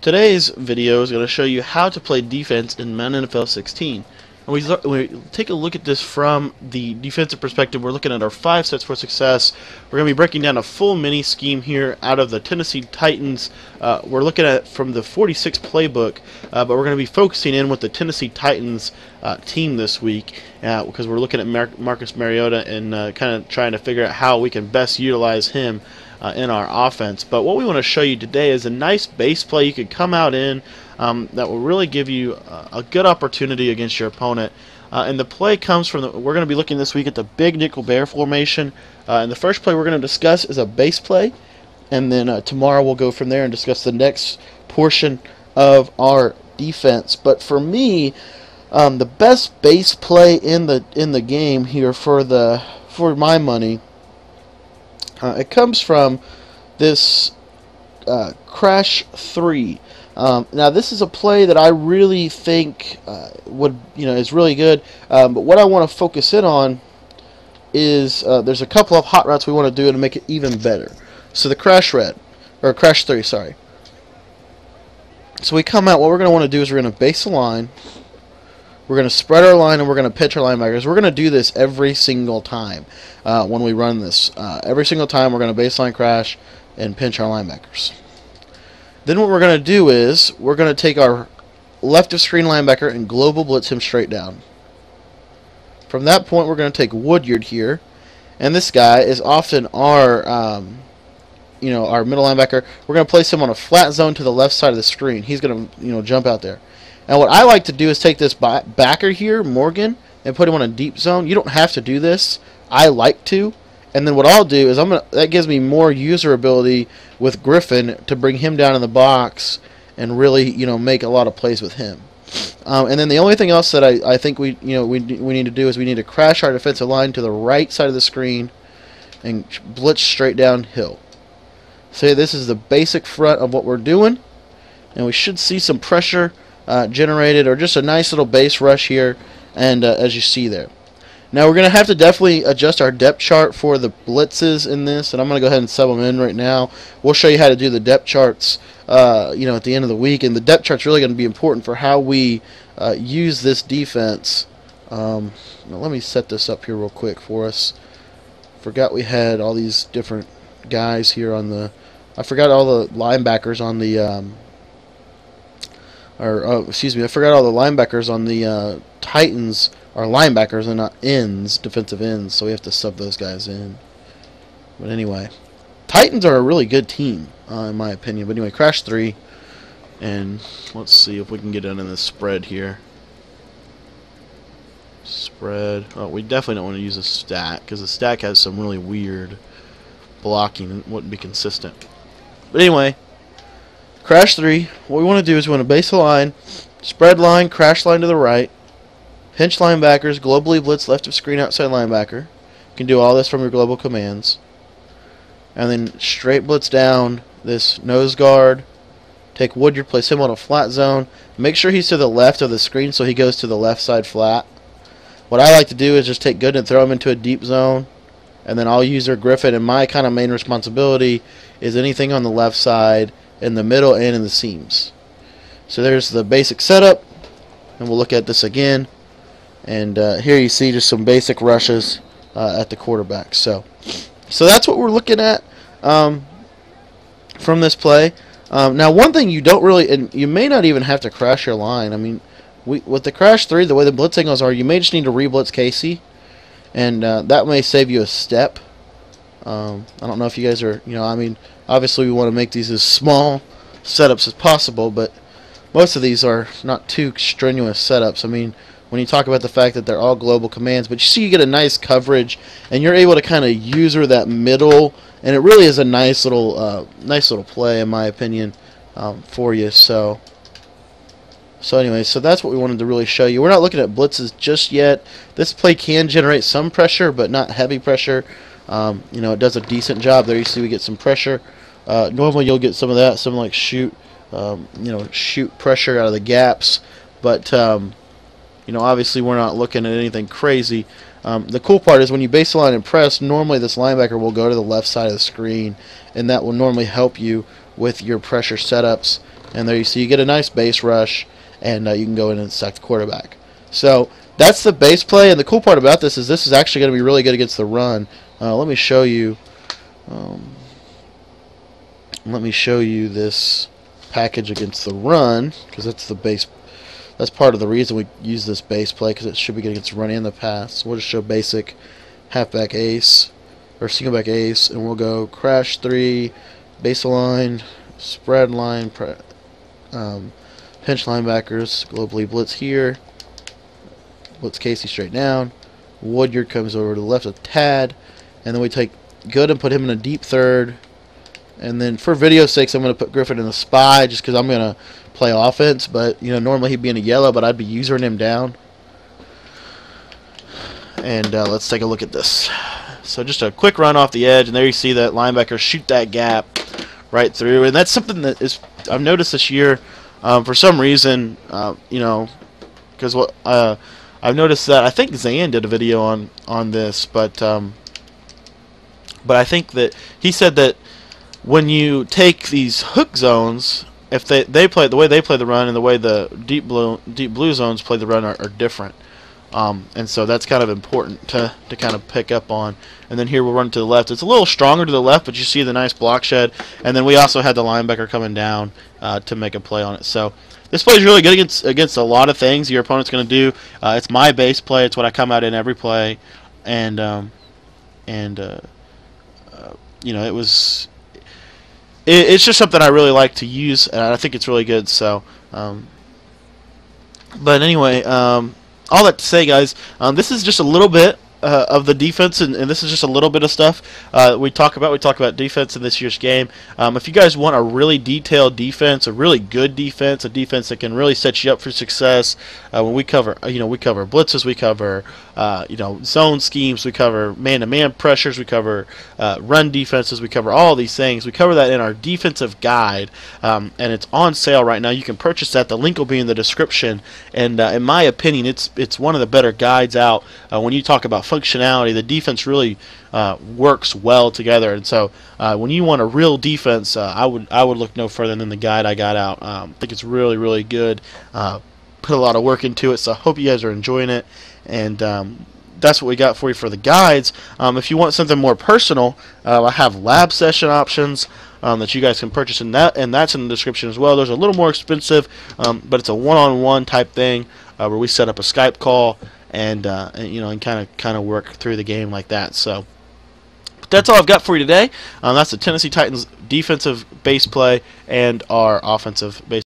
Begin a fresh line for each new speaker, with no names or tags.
Today's video is going to show you how to play defense in Madden NFL 16. And we, we take a look at this from the defensive perspective. We're looking at our five sets for success. We're going to be breaking down a full mini scheme here out of the Tennessee Titans. Uh, we're looking at from the 46 playbook, uh, but we're going to be focusing in with the Tennessee Titans uh, team this week because uh, we're looking at Mar Marcus Mariota and uh, kind of trying to figure out how we can best utilize him uh, in our offense. But what we want to show you today is a nice base play you could come out in um, that will really give you a good opportunity against your opponent. Uh, and the play comes from the, we're going to be looking this week at the big nickel bear formation. Uh, and the first play we're going to discuss is a base play. And then uh, tomorrow we'll go from there and discuss the next portion of our defense. But for me, um, the best base play in the in the game here for the for my money uh, it comes from this uh, Crash 3. Um, now this is a play that I really think uh, would you know is really good. Um, but what I want to focus in on is uh, there's a couple of hot routes we want to do to make it even better. So the Crash Red or Crash 3, sorry. So we come out. What we're going to want to do is we're going to base the line. We're going to spread our line and we're going to pinch our linebackers. We're going to do this every single time uh, when we run this. Uh, every single time we're going to baseline crash and pinch our linebackers. Then what we're going to do is we're going to take our left of screen linebacker and global blitz him straight down. From that point we're going to take Woodyard here and this guy is often our um, you know our middle linebacker. We're going to place him on a flat zone to the left side of the screen. He's going to you know jump out there. And what I like to do is take this backer here, Morgan, and put him on a deep zone. You don't have to do this. I like to. And then what I'll do is I'm gonna that gives me more user ability with Griffin to bring him down in the box and really you know make a lot of plays with him. Um, and then the only thing else that I, I think we you know we we need to do is we need to crash our defensive line to the right side of the screen and blitz straight downhill. So this is the basic front of what we're doing, and we should see some pressure uh, generated or just a nice little base rush here and uh, as you see there. Now we're going to have to definitely adjust our depth chart for the blitzes in this, and I'm going to go ahead and sub them in right now. We'll show you how to do the depth charts, uh, you know, at the end of the week, and the depth chart's really going to be important for how we uh, use this defense. Um, let me set this up here real quick for us. Forgot we had all these different guys here on the. I forgot all the linebackers on the um, or oh, excuse me, I forgot all the linebackers on the uh, Titans are linebackers and not ends, defensive ends, so we have to sub those guys in. But anyway, Titans are a really good team, uh, in my opinion. But anyway, Crash 3, and let's see if we can get in this spread here. Spread. Oh, we definitely don't want to use a stack, because the stack has some really weird blocking and wouldn't be consistent. But anyway, Crash 3, what we want to do is we want to base the line, spread line, crash line to the right, pinch linebackers, globally blitz left of screen outside linebacker. You can do all this from your global commands. And then straight blitz down this nose guard. Take Woodyard, place him on a flat zone. Make sure he's to the left of the screen so he goes to the left side flat. What I like to do is just take good and throw him into a deep zone. And then I'll use their Griffin. And my kind of main responsibility is anything on the left side in the middle and in the seams. So there's the basic setup and we'll look at this again. And uh, here you see just some basic rushes uh, at the quarterback. So so that's what we're looking at um, from this play. Um, now one thing you don't really and you may not even have to crash your line. I mean we, with the crash 3 the way the blitz angles are you may just need to re-blitz Casey. And uh, that may save you a step. Um, I don't know if you guys are, you know, I mean, obviously we want to make these as small setups as possible, but most of these are not too strenuous setups. I mean, when you talk about the fact that they're all global commands, but you see you get a nice coverage, and you're able to kind of user that middle, and it really is a nice little, uh, nice little play in my opinion um, for you. So. So anyway, so that's what we wanted to really show you. We're not looking at blitzes just yet. This play can generate some pressure, but not heavy pressure. Um, you know, it does a decent job there. You see we get some pressure. Uh, normally you'll get some of that, some like shoot, um, you know, shoot pressure out of the gaps. But, um, you know, obviously we're not looking at anything crazy. Um, the cool part is when you baseline and press, normally this linebacker will go to the left side of the screen, and that will normally help you with your pressure setups and there you see you get a nice base rush, and uh, you can go in and sack the quarterback. So that's the base play, and the cool part about this is this is actually going to be really good against the run. Uh, let me show you. Um, let me show you this package against the run because that's the base. That's part of the reason we use this base play because it should be good against the run and the pass. So we'll just show basic halfback ace or single back ace, and we'll go crash three, base line, spread line, um, pinch linebackers, globally blitz here, blitz Casey straight down. Woodyard comes over to the left of Tad, and then we take Good and put him in a deep third. And then for video sakes, I'm going to put Griffin in the spy just because I'm going to play offense. But, you know, normally he'd be in a yellow, but I'd be using him down. And uh, let's take a look at this. So just a quick run off the edge, and there you see that linebacker shoot that gap right through. And that's something that is I've noticed this year um, for some reason, uh, you know, because what uh, I've noticed that I think Zan did a video on on this, but um, but I think that he said that when you take these hook zones, if they they play the way they play the run and the way the deep blue deep blue zones play the run are, are different. Um, and so that's kind of important to, to kind of pick up on. And then here we'll run to the left. It's a little stronger to the left, but you see the nice block shed. And then we also had the linebacker coming down uh, to make a play on it. So this play is really good against against a lot of things your opponent's going to do. Uh, it's my base play. It's what I come out in every play. And, um, and uh, uh you know, it was... It, it's just something I really like to use, and I think it's really good. So, um, but anyway, um, all that to say, guys, um, this is just a little bit uh, of the defense, and, and, this is just a little bit of stuff uh, we talk about. We talk about defense in this year's game. Um, if you guys want a really detailed defense, a really good defense, a defense that can really set you up for success, uh, when we cover, uh, you know, we cover blitzes, we cover, uh, you know, zone schemes, we cover man-to-man pressures, we cover uh, run defenses, we cover all these things. We cover that in our defensive guide, um, and it's on sale right now. You can purchase that. The link will be in the description, and in my opinion, it's it's one of the better guides out when you talk about functionality. The defense really uh, works well together, and so uh, when you want a real defense, uh, I would I would look no further than the guide I got out. Um, I think it's really really good. Uh, put a lot of work into it, so I hope you guys are enjoying it, and. Um, that's what we got for you for the guides. Um, if you want something more personal, uh, I have lab session options. Um, that you guys can purchase, and that and that's in the description as well. Those are a little more expensive, um, but it's a one-on-one -on -one type thing uh, where we set up a Skype call and, uh, you know and kind of kind of work through the game like that. So that's all I've got for you today. Um, that's the Tennessee Titans defensive base play and our offensive base.